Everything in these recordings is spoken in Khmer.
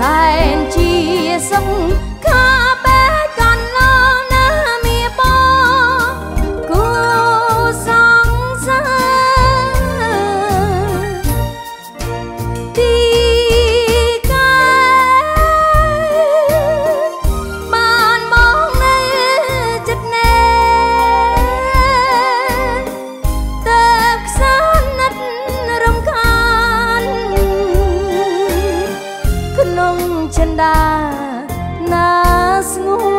សែនជាសុខខា ណាស្ងួ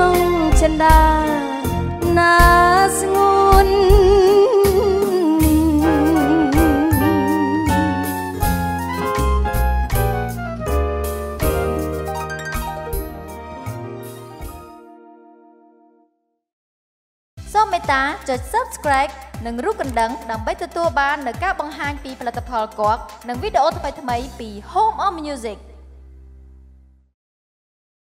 នុងចិន្តាណាស្ងួនសូមមេត្តាចុច Subscribe និងរូបកណ្ដឹងដើម្បីទទួលបាននូវការបង្ហាញពីផលិតផលគួកនិងវីដេអូថ្មីៗពី Home of Music